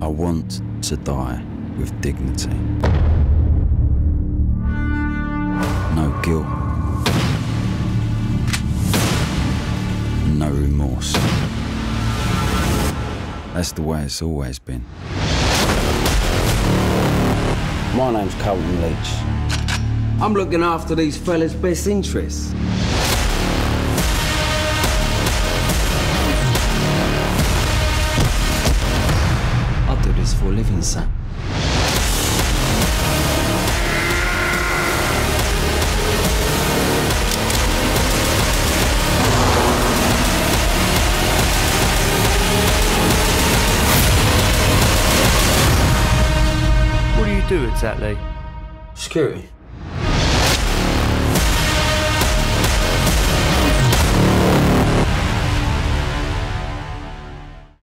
I want to die with dignity. No guilt. No remorse. That's the way it's always been. My name's Carlton Leach. I'm looking after these fellas' best interests. I do this for a living, sir. What do you do exactly? Security.